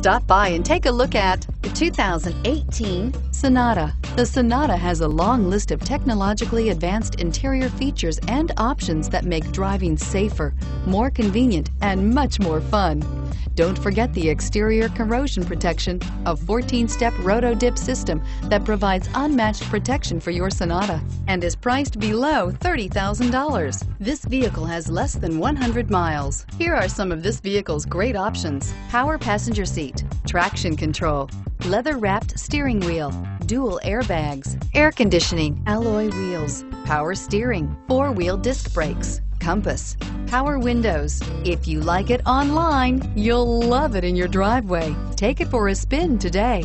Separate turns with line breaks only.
Stop by and take a look at the 2018 Sonata. The Sonata has a long list of technologically advanced interior features and options that make driving safer, more convenient, and much more fun. Don't forget the exterior corrosion protection, a 14-step roto-dip system that provides unmatched protection for your Sonata and is priced below $30,000. This vehicle has less than 100 miles. Here are some of this vehicle's great options. Power passenger seat, traction control, leather-wrapped steering wheel, dual airbags, air conditioning, alloy wheels, power steering, four-wheel disc brakes, compass, power windows. If you like it online, you'll love it in your driveway. Take it for a spin today.